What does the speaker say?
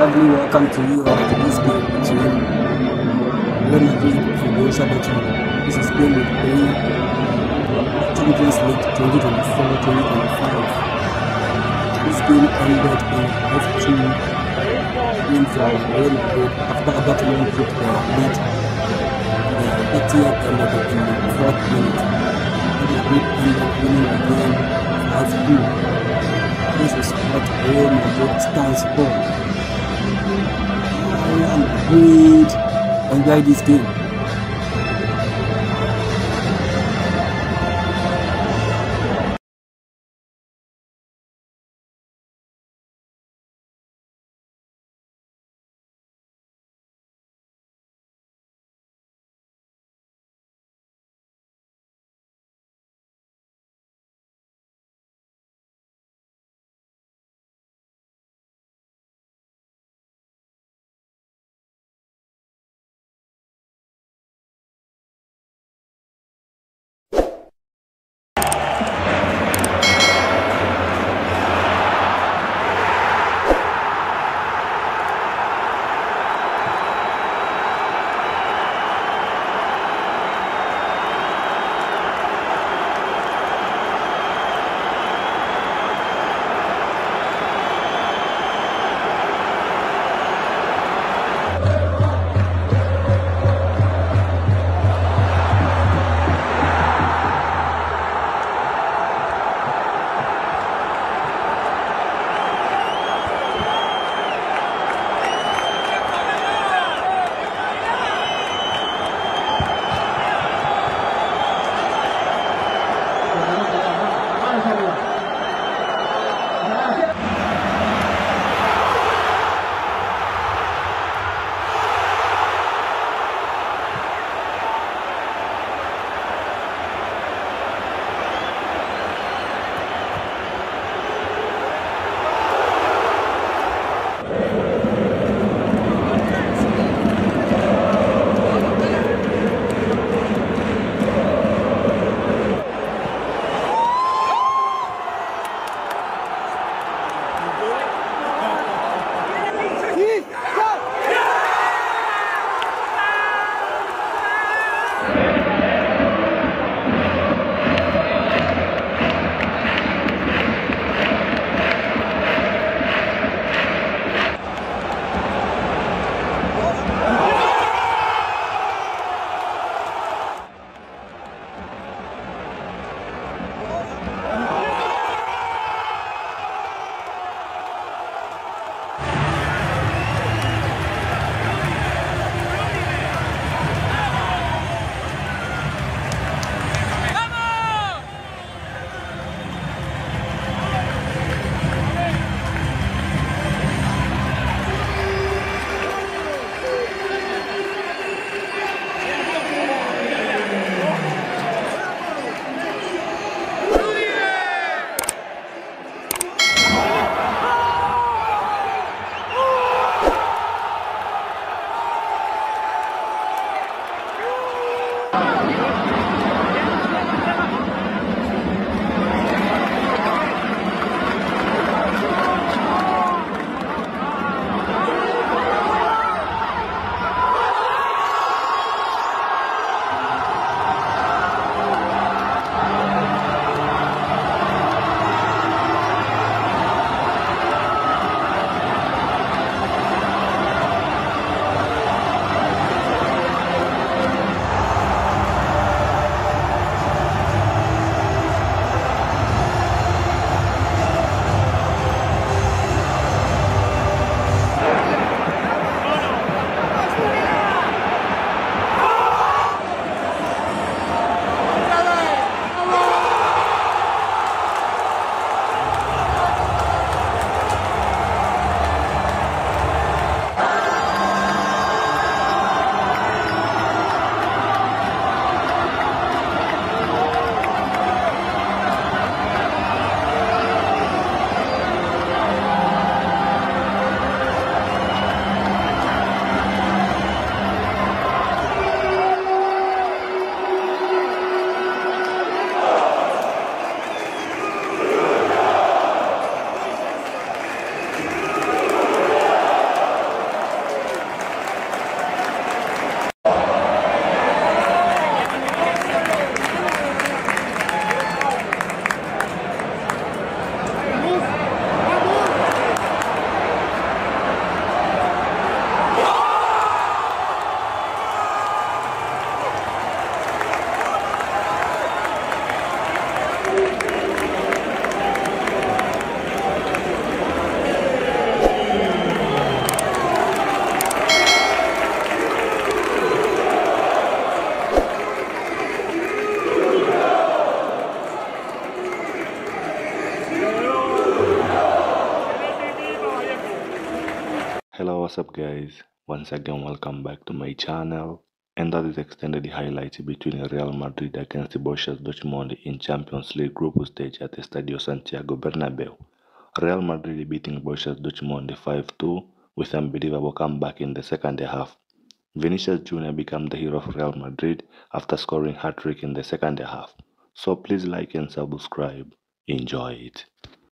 lovely welcome to you all to this game between Real Madrid Borussia Dortmund. This is game with three Champions League 2024-2025. This game ended in 5-2 win for Real Madrid after Dortmund took the lead the 80th and the 4th minute. Real Madrid ended winning the game 5-2. This is what Real Madrid stands for. I am great. Enjoy this game. What's up, guys? Once again, welcome back to my channel. And that is extended highlights between Real Madrid against Borussia Dortmund in Champions League group stage at the Stadio Santiago Bernabeu. Real Madrid beating Borussia Dortmund 5-2 with unbelievable comeback in the second half. Vinicius Jr. became the hero of Real Madrid after scoring hat-trick in the second half. So please like and subscribe. Enjoy it.